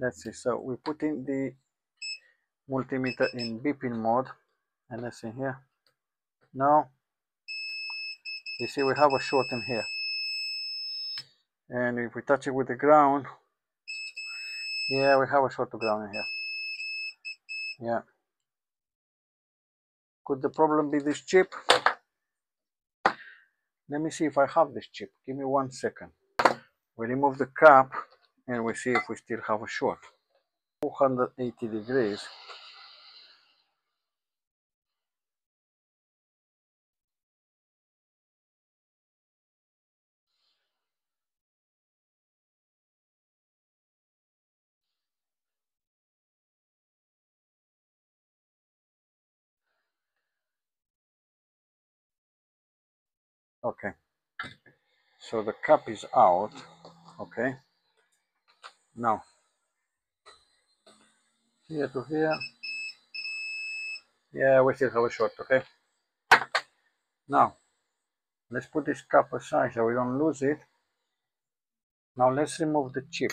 let's see so we put in the multimeter in beeping mode and let's see here. Now you see we have a short in here. And if we touch it with the ground yeah we have a short to ground in here. Yeah. Could the problem be this chip? Let me see if I have this chip. Give me one second. We remove the cap and we see if we still have a short. 480 degrees. Okay. So the cap is out. Okay now here to here. Yeah we still have a short okay? Now let's put this cup aside so we don't lose it. Now let's remove the chip